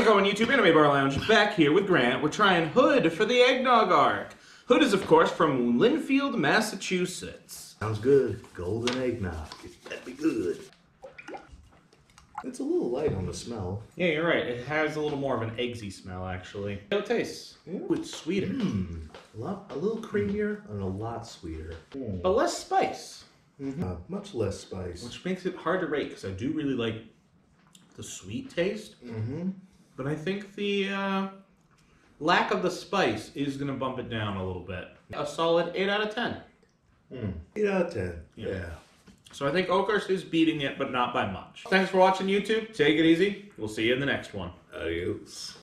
it going, YouTube Anime Bar Lounge? Back here with Grant. We're trying Hood for the Eggnog Arc. Hood is, of course, from Lynnfield, Massachusetts. Sounds good. Golden eggnog. That'd be good. It's a little light on the smell. Yeah, you're right. It has a little more of an eggsy smell, actually. How it tastes? Ooh, it's sweeter, Hmm. A, lot, a little creamier and a lot sweeter. but less spice, Uh, much less spice. which makes it hard to rate because I do really like the sweet taste. Mm-hmm. But I think the uh, lack of the spice is going to bump it down a little bit. A solid 8 out of 10. Mm. 8 out of 10. Yeah. yeah. So I think Oakhurst is beating it, but not by much. Thanks for watching, YouTube. Take it easy. We'll see you in the next one. Adios.